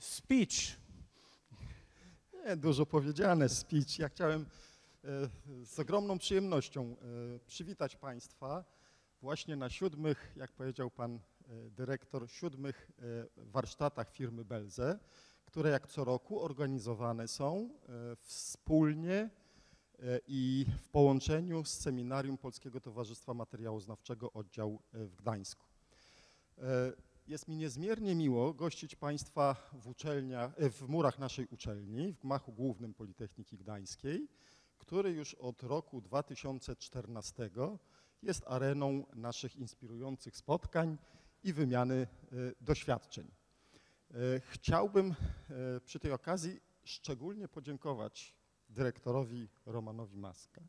speech. Nie, dużo powiedziane, speech. Ja chciałem e, z ogromną przyjemnością e, przywitać Państwa właśnie na siódmych, jak powiedział Pan e, dyrektor, siódmych warsztatach firmy Belze, które jak co roku organizowane są wspólnie i w połączeniu z Seminarium Polskiego Towarzystwa Materiałoznawczego Oddział w Gdańsku. Jest mi niezmiernie miło gościć Państwa w, e, w murach naszej uczelni, w gmachu głównym Politechniki Gdańskiej, który już od roku 2014 jest areną naszych inspirujących spotkań i wymiany e, doświadczeń. E, chciałbym przy tej okazji szczególnie podziękować dyrektorowi Romanowi Maska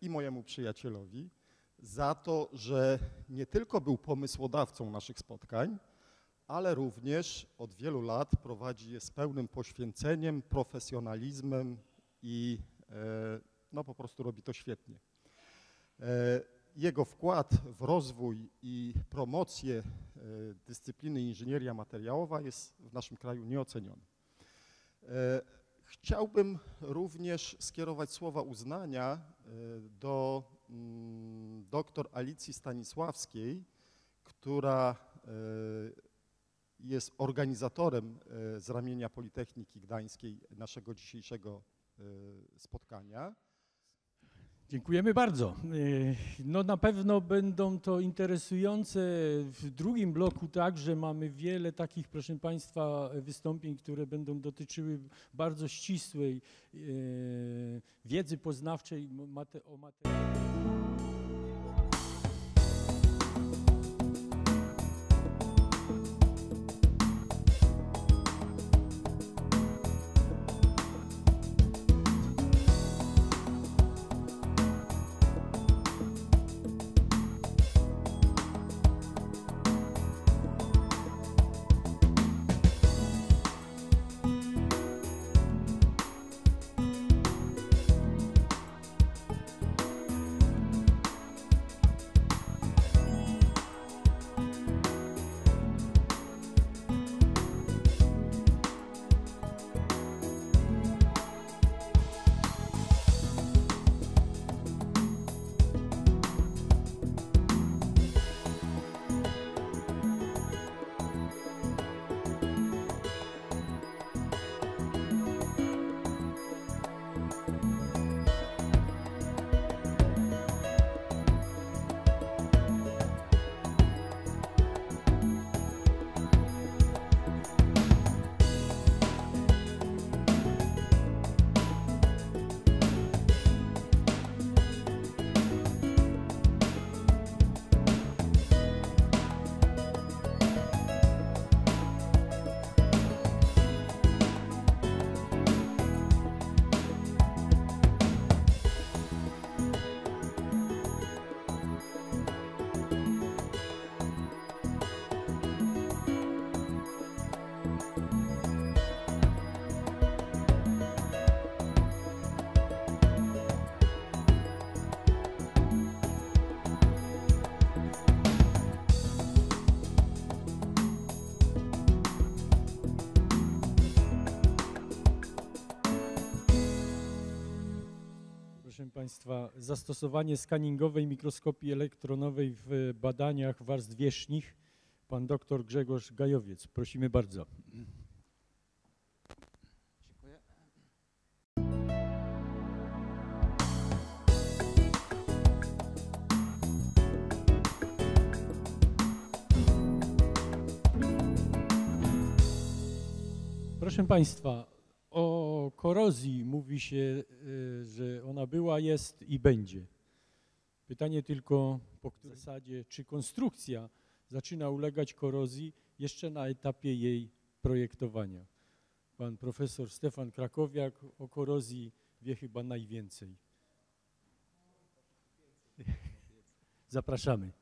i mojemu przyjacielowi, za to, że nie tylko był pomysłodawcą naszych spotkań, ale również od wielu lat prowadzi je z pełnym poświęceniem, profesjonalizmem i e, no, po prostu robi to świetnie. E, jego wkład w rozwój i promocję e, dyscypliny inżynieria materiałowa jest w naszym kraju nieoceniony. Chciałbym również skierować słowa uznania do doktor Alicji Stanisławskiej, która e, jest organizatorem e, z ramienia Politechniki Gdańskiej naszego dzisiejszego e, spotkania. Dziękujemy bardzo. No na pewno będą to interesujące. W drugim bloku także mamy wiele takich, proszę Państwa, wystąpień, które będą dotyczyły bardzo ścisłej wiedzy poznawczej o materiałach. Zastosowanie skaningowej mikroskopii elektronowej w badaniach warstw wierzchnich. Pan dr Grzegorz Gajowiec. Prosimy bardzo. Proszę Państwa, o korozji mówi się, e, że ona była, jest i będzie. Pytanie tylko po której zasadzie, czy konstrukcja zaczyna ulegać korozji jeszcze na etapie jej projektowania. Pan profesor Stefan Krakowiak o korozji wie chyba najwięcej. Zapraszamy.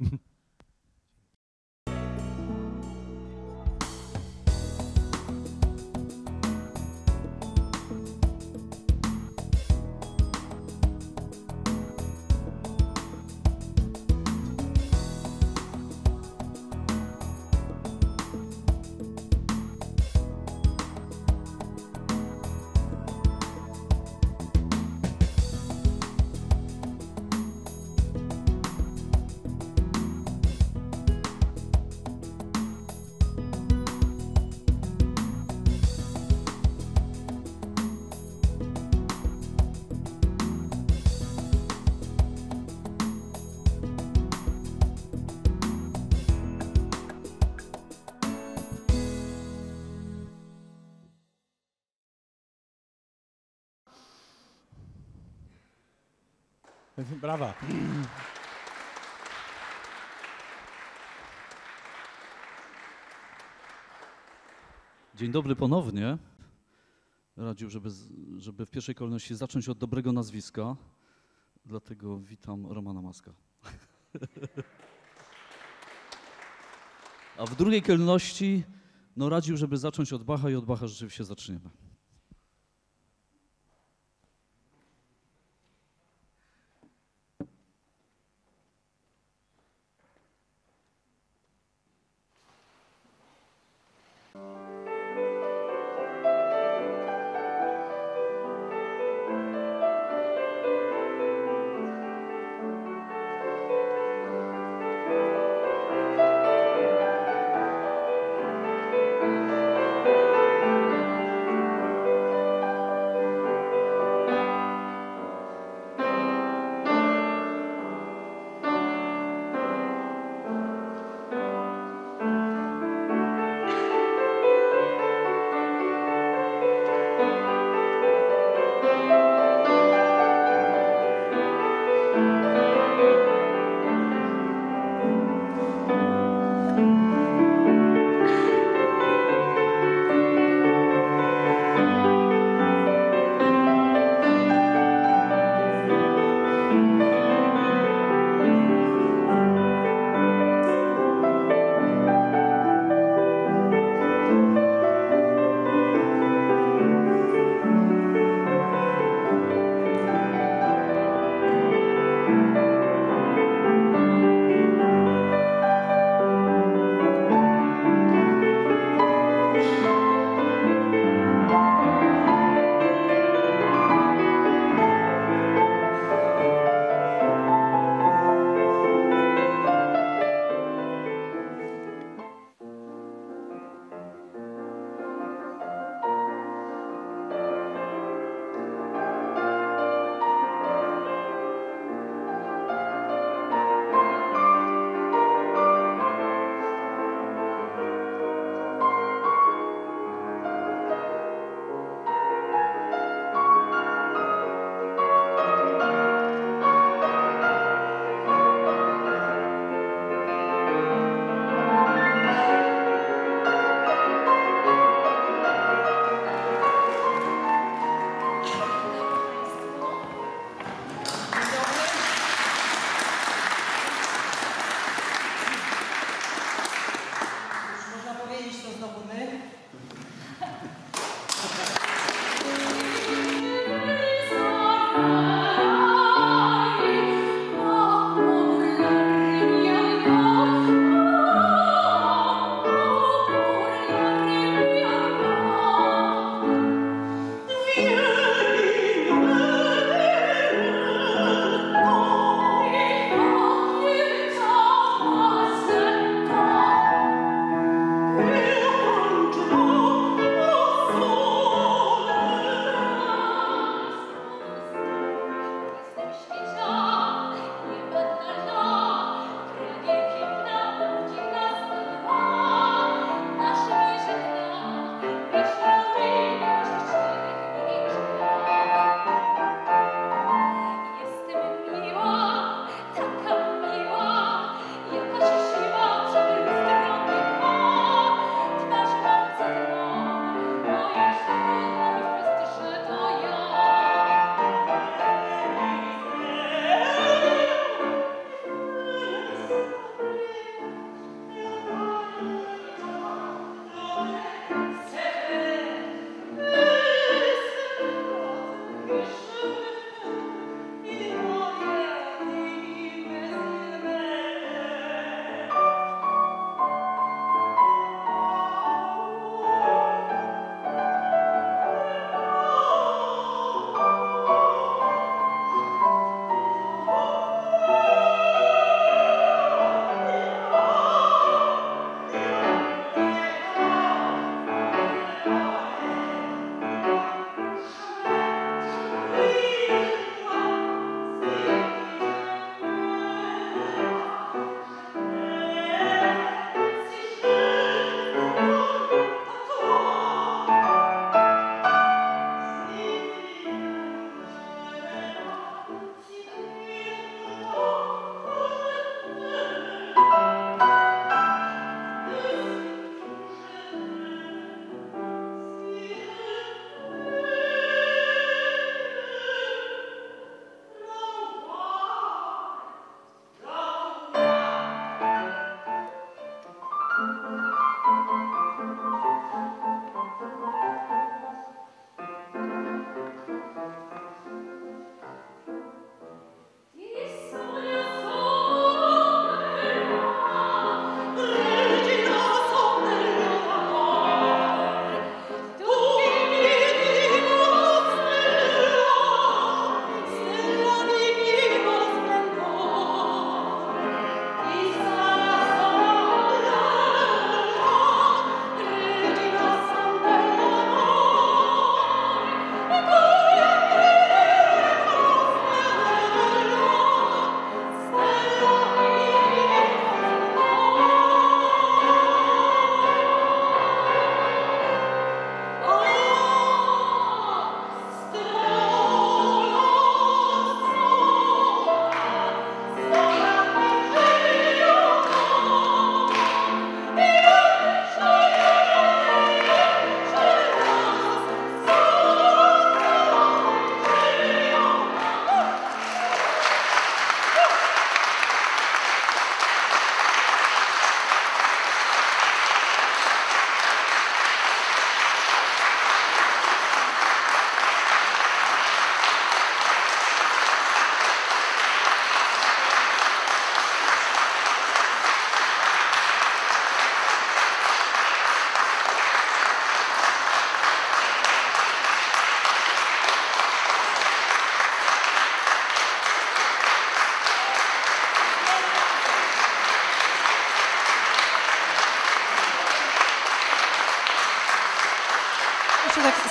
Brawa. Dzień dobry ponownie. Radził, żeby, żeby w pierwszej kolejności zacząć od dobrego nazwiska. Dlatego witam Romana Maska. A w drugiej kolejności no, radził, żeby zacząć od Bacha i od Bacha rzeczywiście zaczniemy.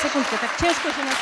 sekundkę, tak ciężko się nas...